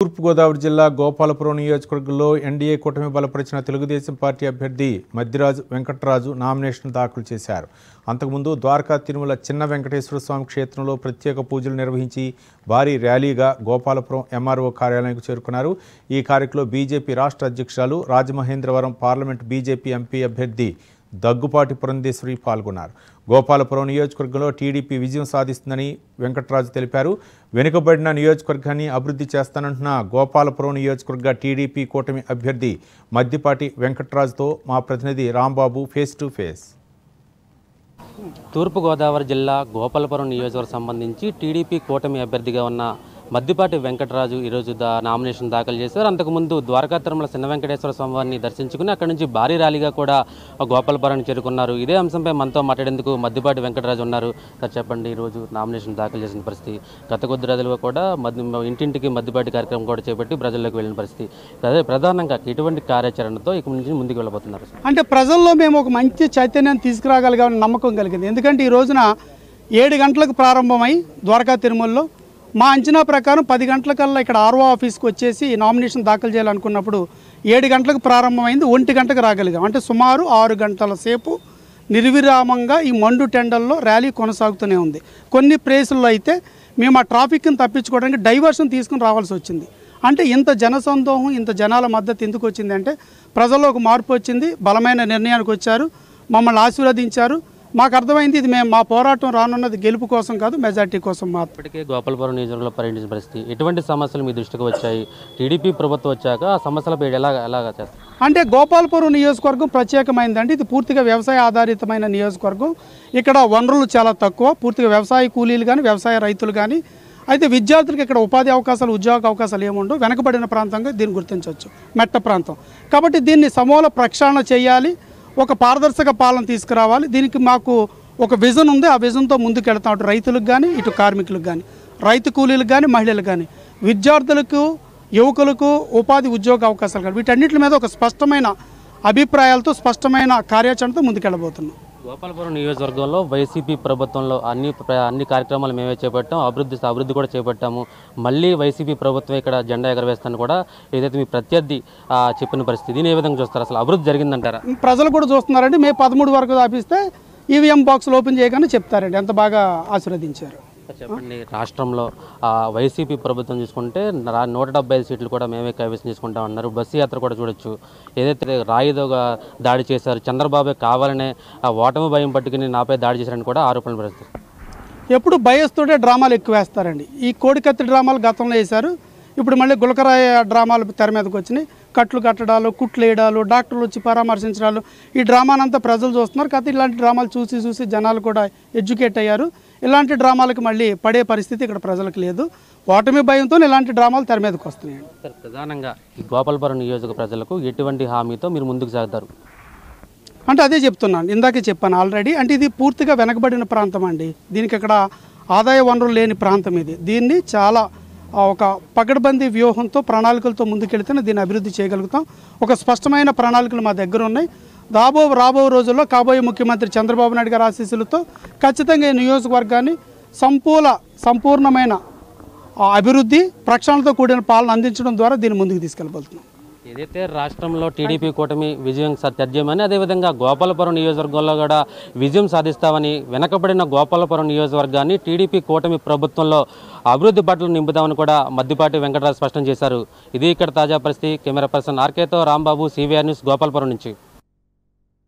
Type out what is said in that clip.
తూర్పుగోదావరి జిల్లా గోపాలపురం నియోజకవర్గంలో ఎన్డీఏ కూటమి బలపరిచిన తెలుగుదేశం పార్టీ అభ్యర్థి మధ్యరాజు వెంకటరాజు నామినేషన్ దాఖలు చేశారు. అంతకుముందు ద్వారకా తిరుమల చిన్న వెంకటేశ్వర స్వామి క్షేత్రంలో ప్రత్యేక పూజలు నిర్వహించి భారీ ర్యాలీగా గోపాలపురం ఎంఆర్ఓ కార్యాలయానికి చేరుకున్నారు. ఈ కార్యక్రమంలో బీజేపీ రాష్ట్ర అధ్యక్షురాలు రాజమహేంద్రవరం పార్లమెంట్ బీజేపీ ఎంపీ అభ్యర్థి దగ్గుపాటి పురంధేశ్వరి పాల్గొన్నారు. గోపాలపురం నియోజకవర్గంలో టీడీపీ విజయం సాధిస్తుందని వెంకటరాజు తెలిపారు. వెనుకబడిన నియోజకవర్గాన్ని అభివృద్ధి చేస్తానంటున్న గోపాలపురం నియోజకవర్గ టీడీపీ కూటమి అభ్యర్థి మద్దిపాటి వెంకట్రాజుతో మా ప్రతినిధి Rambabu face to face. Turpugodavari జిల్లా గోపాలపురం నియోజకవర్గం సంబంధించి టీడీపీ కూటమి అభ్యర్థిగా ఉన్న మద్దిపాటి వెంకటరాజు ఈరోజు దా నామినేషన్ దాఖలు చేశారు. అంతకుముందు ద్వారకా తిరుమల చిన్న వెంకటేశ్వర స్వామివారిని దర్శించుకుని అక్కడి నుంచి భారీ ర్యాలీగా కూడా గోపాలపురానికి చేరుకున్నారు. ఇదే అంశంపై మనతో మాట్లాడేందుకు మద్దిపాటి వెంకటరాజు ఉన్నారు. సార్ చెప్పండి ఈరోజు నామినేషన్ దాఖలు చేసిన పరిస్థితి. గత కొద్ది రోజులుగా కూడా మద్ది ఇంటింటికి మద్దిపాటి కార్యక్రమం కూడా చేపట్టి ప్రజల్లోకి వెళ్ళిన పరిస్థితి. అదే ప్రధానంగా ఇటువంటి కార్యాచరణతో ఇక నుంచి ముందుకు వెళ్ళబోతున్నారు. అంటే ప్రజల్లో మేము ఒక మంచి చైతన్యం తీసుకురాగలిగామని నమ్మకం కలిగింది. ఎందుకంటే ఈ రోజున ఏడు గంటలకు ప్రారంభమై ద్వారకా తిరుమలలో మా అంచనా ప్రకారం పది గంటలకల్లా ఇక్కడ ఆర్ఓ ఆఫీస్కి వచ్చేసి నామినేషన్ దాఖలు చేయాలనుకున్నప్పుడు ఏడు గంటలకు ప్రారంభమైంది ఒంటి గంటకు రాగలిగాం. అంటే సుమారు ఆరు గంటల సేపు నిర్విరామంగా ఈ మండు టెండల్లో ర్యాలీ కొనసాగుతూనే ఉంది. కొన్ని ప్లేసుల్లో అయితే మేము ఆ ట్రాఫిక్ని తప్పించుకోవడానికి డైవర్షన్ తీసుకుని రావాల్సి వచ్చింది. అంటే ఇంత జనసందోహం ఇంత జనాల మద్దతు ఎందుకు వచ్చింది అంటే ప్రజల్లో ఒక మార్పు వచ్చింది బలమైన నిర్ణయానికి వచ్చారు మమ్మల్ని ఆశీర్వదించారు. మాకు అర్థమైంది ఇది మేము మా పోరాటం రానున్నది గెలుపు కోసం కాదు మెజార్టీ కోసం మాత్రం ఇప్పటికే గోపాలపురం నియోజకవర్గంలో పర్యటించిన పరిస్థితి. ఎటువంటి సమస్యలు మీ దృష్టికి వచ్చాయి? టీడీపీ ప్రభుత్వం వచ్చాక ఆ సమస్యలపై ఎలా ఎలాగ చేస్తారు? అంటే గోపాలపురం నియోజకవర్గం ప్రత్యేకమైందండి. ఇది పూర్తిగా వ్యవసాయ ఆధారితమైన నియోజకవర్గం. ఇక్కడ వనరులు చాలా తక్కువ. పూర్తిగా వ్యవసాయ కూలీలు కానీ వ్యవసాయ రైతులు కానీ అయితే విద్యార్థులకు ఇక్కడ ఉపాధి అవకాశాలు ఉద్యోగ అవకాశాలు ఏముండవు? వెనకబడిన ప్రాంతంగా దీన్ని గుర్తించవచ్చు. మెట్ట ప్రాంతం. కాబట్టి దీన్ని సమూల ప్రక్షాళన చేయాలి. ఒక పారదర్శక పాలన తీసుకురావాలి. దీనికి మాకు ఒక విజన్ ఉంది. ఆ విజన్తో ముందుకు అటు రైతులకు కానీ ఇటు కార్మికులకు కానీ రైతు కూలీలకు కానీ మహిళలకు కానీ విద్యార్థులకు యువకులకు ఉపాధి ఉద్యోగ అవకాశాలు కానీ వీటన్నిటి మీద ఒక స్పష్టమైన అభిప్రాయాలతో స్పష్టమైన కార్యాచరణతో ముందుకెళ్ళబోతున్నాం. గోపాలపురం నియోజకవర్గంలో వైసీపీ ప్రభుత్వంలో అన్ని ప్ర- అన్ని కార్యక్రమాలు మేమే చేపట్టాం అభివృద్ధి అభివృద్ధి కూడా చేపట్టాము. మళ్ళీ వైసీపీ ప్రభుత్వం ఇక్కడ జెండా ఎగరవేస్తాను కూడా ఏదైతే మీ ప్రత్యర్థి చెప్పిన పరిస్థితి దీని ఏ విధంగా చూస్తారు? అసలు అభివృద్ధి జరిగిందంటారా? ప్రజలు కూడా చూస్తున్నారండి. మే పదమూడు వరకు ఆపిస్తే ఈవీఎం బాక్సులు ఓపెన్ చేయగానే చెప్తారండి. ఎంత బాగా ఆశీర్వదించారు. చెప్పండి. రాష్ట్రంలో వైసీపీ ప్రభుత్వం చూసుకుంటే నూట డెబ్బై ఐదు సీట్లు కూడా మేమే కైవసం చేసుకుంటాం అన్నారు. బస్సు యాత్ర కూడా చూడొచ్చు. ఏదైతే రాయిదోగా దాడి చేశారు చంద్రబాబు కావాలనే ఆ ఓటమి భయం పట్టుకుని నాపై దాడి చేశారని కూడా ఆరోపణలు పెడతారు ఎప్పుడు భయస్తోటే డ్రామాలు ఎక్కువ వేస్తారండి. ఈ కోడికత్తి డ్రామాలు గతంలో వేశారు. ఇప్పుడు మళ్ళీ గులకరాయ డ్రామాలు తెర మీదకి వచ్చినాయి. కట్లు కట్టడాలు కుట్లు వేయడాలు డాక్టర్లు వచ్చి పరామర్శించడాలు. ఈ డ్రామానంతా ప్రజలు చూస్తున్నారు. కాకపోతే ఇలాంటి డ్రామాలు చూసి చూసి జనాలు కూడా ఎడ్యుకేట్ అయ్యారు. ఇలాంటి డ్రామాలకు మళ్ళీ పడే పరిస్థితి ఇక్కడ ప్రజలకు లేదు. ఓటమి భయంతో ఇలాంటి డ్రామాలు తెర మీదకి వస్తున్నాయండి సార్ ప్రధానంగా ఈ గోపాలపురం నియోజక ప్రజలకు ఎటువంటి హామీతో మీరు ముందుకు సాగుతారు? అంటే అదే చెప్తున్నాను ఇందాకే చెప్పాను ఆల్రెడీ. అంటే ఇది పూర్తిగా వెనకబడిన ప్రాంతం అండి. దీనికి ఇక్కడ ఆదాయ వనరులు లేని ప్రాంతం ఇది. దీన్ని చాలా ఒక పగడ్బందీ వ్యూహంతో ప్రణాళికలతో ముందుకెళ్తేనే దీన్ని అభివృద్ధి చేయగలుగుతాం. ఒక స్పష్టమైన ప్రణాళికలు మా దగ్గర ఉన్నాయి. రాబో రాబో రోజుల్లో కాబోయే ముఖ్యమంత్రి చంద్రబాబు నాయుడు గారి ఆశీస్సులతో ఖచ్చితంగా ఈ నియోజకవర్గాన్ని సంపూల సంపూర్ణమైన అభివృద్ధి ప్రక్షాళనతో కూడిన పాలన అందించడం ద్వారా దీన్ని ముందుకు తీసుకెళ్ళబోతున్నాం. ఏదైతే రాష్ట్రంలో టీడీపీ కూటమి విజయం సత్యమని అదేవిధంగా గోపాలపురం నియోజకవర్గంలో కూడా విజయం సాధిస్తామని వెనకబడిన గోపాలపురం నియోజకవర్గాన్ని టీడీపీ కూటమి ప్రభుత్వంలో అభివృద్ధి బట్టలు నింపుతామని కూడా మద్దిపాటి వెంకటరాజు స్పష్టం చేశారు. ఇది ఇక్కడ తాజా పరిస్థితి. కెమెరా పర్సన్ ఆర్కేతో రాంబాబు సివిఆర్ న్యూస్ గోపాలపురం నుంచి.